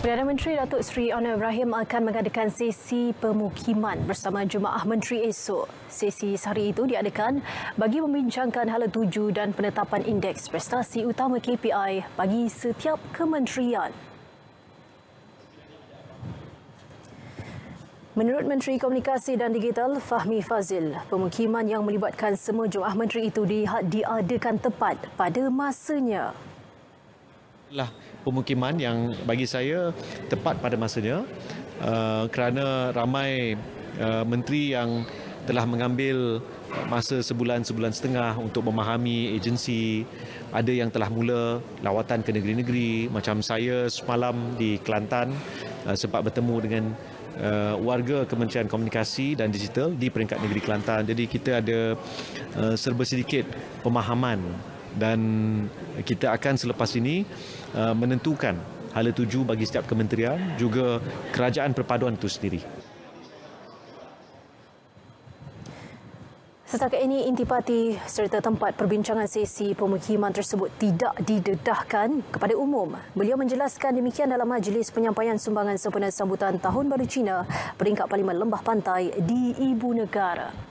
Perdana Menteri Datuk Seri Anwar Ibrahim akan mengadakan sesi pemukiman bersama Jemaah Menteri esok. Sesi sehari itu diadakan bagi membincangkan hala tuju dan penetapan indeks prestasi utama KPI bagi setiap kementerian. Menurut Menteri Komunikasi dan Digital Fahmi Fazil, pemukiman yang melibatkan semua jemaah menteri itu diadakan tepat pada masanya lah pemukiman yang bagi saya tepat pada masanya uh, kerana ramai uh, menteri yang telah mengambil masa sebulan sebulan setengah untuk memahami agensi ada yang telah mula lawatan ke negeri-negeri. Macam saya semalam di Kelantan uh, sempat bertemu dengan uh, warga Kementerian Komunikasi dan Digital di peringkat negeri Kelantan. Jadi kita ada uh, serba sedikit pemahaman dan kita akan selepas ini uh, menentukan hala tuju bagi setiap kementerian juga kerajaan perpaduan itu sendiri. Setakat ini intipati serta tempat perbincangan sesi pemukiman tersebut tidak didedahkan kepada umum. Beliau menjelaskan demikian dalam majlis penyampaian sumbangan sempena sambutan Tahun Baru Cina peringkat Parlimen Lembah Pantai di Ibu Negara.